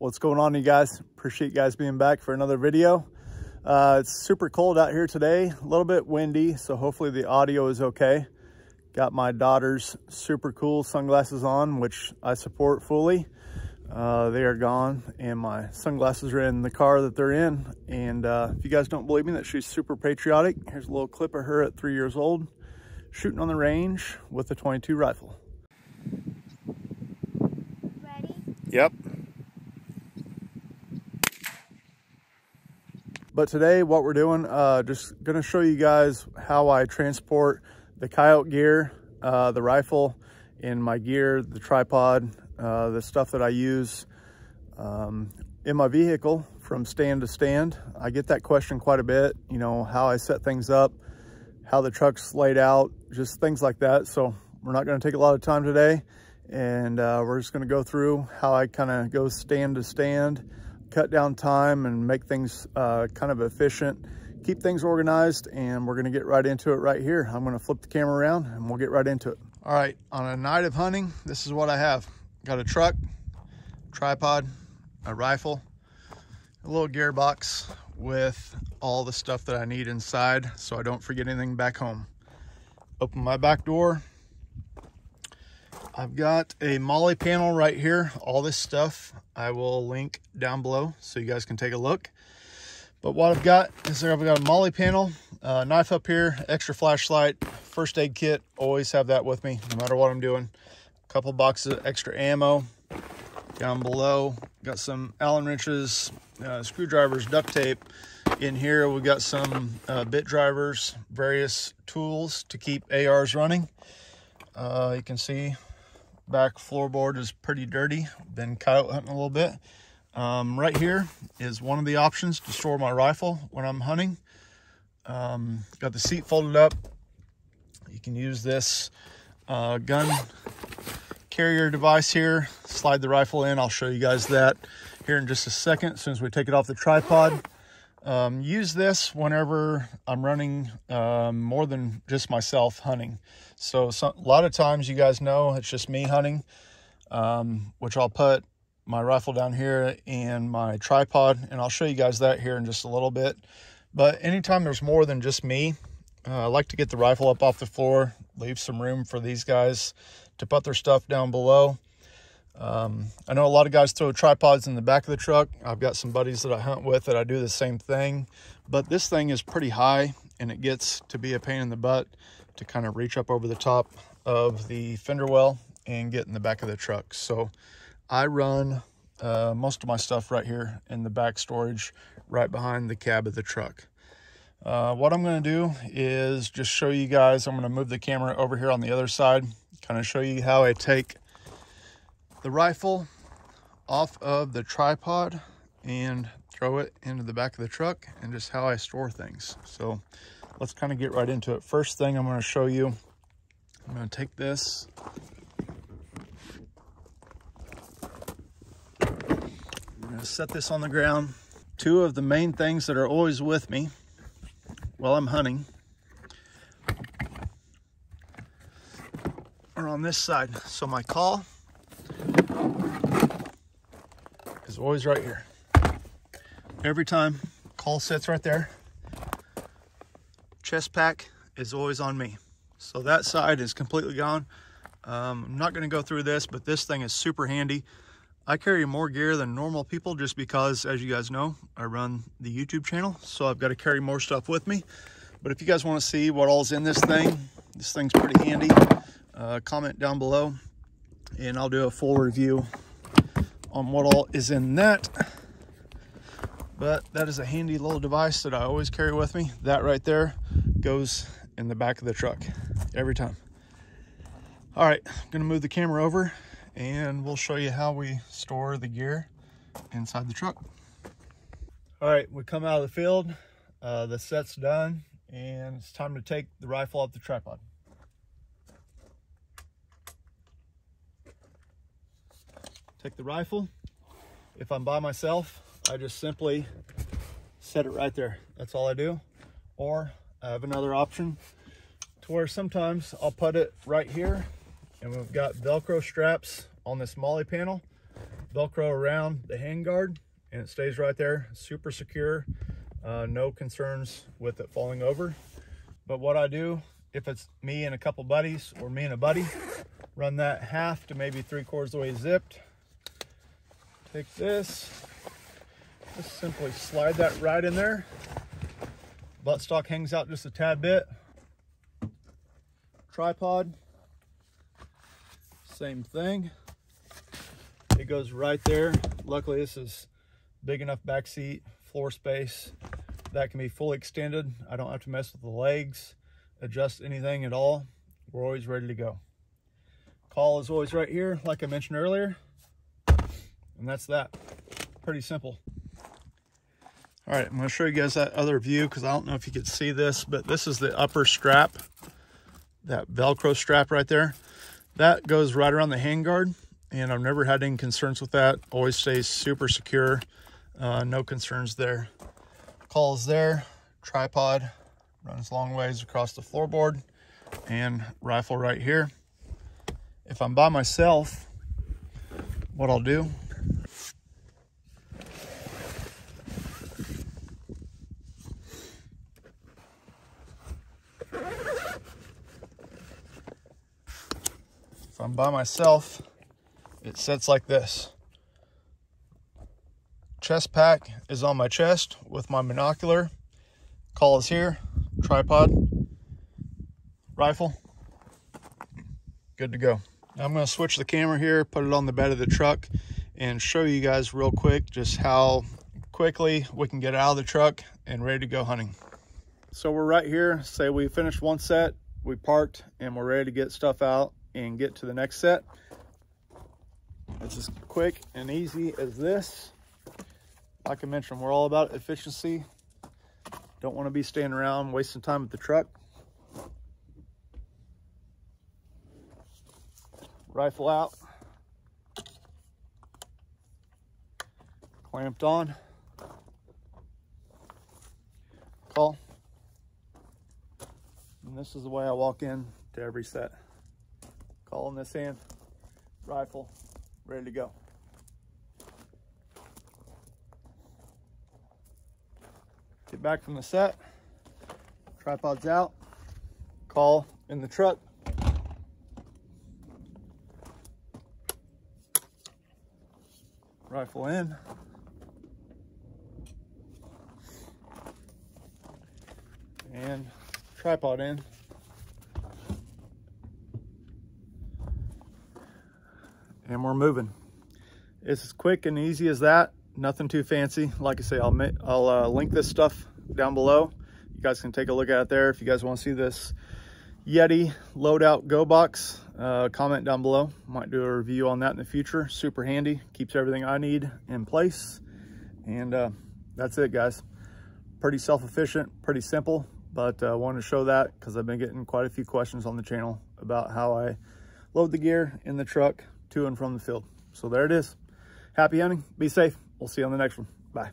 What's going on, you guys? Appreciate you guys being back for another video. Uh, it's super cold out here today, a little bit windy, so hopefully the audio is okay. Got my daughter's super cool sunglasses on, which I support fully. Uh, they are gone and my sunglasses are in the car that they're in. And uh, if you guys don't believe me that she's super patriotic, here's a little clip of her at three years old, shooting on the range with a 22 rifle. Ready? Yep. But today what we're doing, uh, just gonna show you guys how I transport the coyote gear, uh, the rifle, and my gear, the tripod, uh, the stuff that I use um, in my vehicle from stand to stand. I get that question quite a bit, you know, how I set things up, how the truck's laid out, just things like that. So we're not gonna take a lot of time today and uh, we're just gonna go through how I kind of go stand to stand, cut down time and make things uh, kind of efficient, keep things organized, and we're gonna get right into it right here. I'm gonna flip the camera around and we'll get right into it. All right, on a night of hunting, this is what I have. Got a truck, tripod, a rifle, a little gearbox with all the stuff that I need inside so I don't forget anything back home. Open my back door. I've got a Molle panel right here. All this stuff I will link down below so you guys can take a look. But what I've got is I've got a Molle panel, uh, knife up here, extra flashlight, first aid kit. Always have that with me no matter what I'm doing couple boxes of extra ammo down below. Got some Allen wrenches, uh, screwdrivers, duct tape. In here, we've got some uh, bit drivers, various tools to keep ARs running. Uh, you can see back floorboard is pretty dirty. Been coyote hunting a little bit. Um, right here is one of the options to store my rifle when I'm hunting. Um, got the seat folded up. You can use this uh, gun carrier device here. Slide the rifle in. I'll show you guys that here in just a second as soon as we take it off the tripod. Um, use this whenever I'm running um, more than just myself hunting. So a lot of times you guys know it's just me hunting, um, which I'll put my rifle down here and my tripod, and I'll show you guys that here in just a little bit. But anytime there's more than just me, uh, I like to get the rifle up off the floor, leave some room for these guys to put their stuff down below. Um, I know a lot of guys throw tripods in the back of the truck. I've got some buddies that I hunt with that I do the same thing, but this thing is pretty high and it gets to be a pain in the butt to kind of reach up over the top of the fender well and get in the back of the truck. So I run uh, most of my stuff right here in the back storage right behind the cab of the truck. Uh, what I'm going to do is just show you guys, I'm going to move the camera over here on the other side kind of show you how I take the rifle off of the tripod and throw it into the back of the truck and just how I store things. So let's kind of get right into it. First thing I'm going to show you, I'm going to take this. I'm going to set this on the ground. Two of the main things that are always with me while I'm hunting are on this side. So my call is always right here. Every time call sits right there. Chest pack is always on me. So that side is completely gone. Um, I'm not going to go through this, but this thing is super handy. I carry more gear than normal people just because, as you guys know, I run the YouTube channel. So I've got to carry more stuff with me. But if you guys want to see what all's in this thing, this thing's pretty handy uh, comment down below and I'll do a full review on what all is in that. But that is a handy little device that I always carry with me. That right there goes in the back of the truck every time. All right, I'm gonna move the camera over and we'll show you how we store the gear inside the truck. All right, we come out of the field, uh, the set's done, and it's time to take the rifle off the tripod. Take the rifle. If I'm by myself, I just simply set it right there. That's all I do. Or I have another option to where sometimes I'll put it right here and we've got Velcro straps on this Molle panel Velcro around the handguard and it stays right there, super secure. Uh, no concerns with it falling over. But what I do, if it's me and a couple buddies or me and a buddy, run that half to maybe three quarters the way zipped. Take this, just simply slide that right in there. Buttstock hangs out just a tad bit. Tripod, same thing. It goes right there. Luckily, this is big enough back seat, floor space that can be fully extended. I don't have to mess with the legs, adjust anything at all. We're always ready to go. Call is always right here, like I mentioned earlier. And that's that. Pretty simple. All right, I'm gonna show you guys that other view because I don't know if you could see this, but this is the upper strap, that Velcro strap right there. That goes right around the handguard and I've never had any concerns with that. Always stays super secure. Uh, no concerns there. Calls there, tripod, runs long ways across the floorboard and rifle right here. If I'm by myself, what I'll do if I'm by myself, it sits like this. Chest pack is on my chest with my monocular. Call is here, tripod, rifle, good to go. Now I'm gonna switch the camera here, put it on the bed of the truck and show you guys real quick just how quickly we can get out of the truck and ready to go hunting. So we're right here, say we finished one set, we parked and we're ready to get stuff out and get to the next set. It's as quick and easy as this. Like I mentioned, we're all about efficiency. Don't want to be standing around wasting time at the truck. Rifle out. Clamped on. Call. And this is the way I walk in to every set. Call in this hand, rifle, ready to go. Get back from the set, tripod's out, call in the truck. Rifle in. And tripod in. And we're moving. It's as quick and easy as that. Nothing too fancy. Like I say, I'll, I'll uh, link this stuff down below. You guys can take a look at it there. If you guys want to see this Yeti loadout go box, uh, comment down below. Might do a review on that in the future. Super handy. Keeps everything I need in place. And uh, that's it, guys. Pretty self-efficient, pretty simple, but I uh, wanted to show that because I've been getting quite a few questions on the channel about how I load the gear in the truck to and from the field. So there it is. Happy hunting. Be safe. We'll see you on the next one. Bye.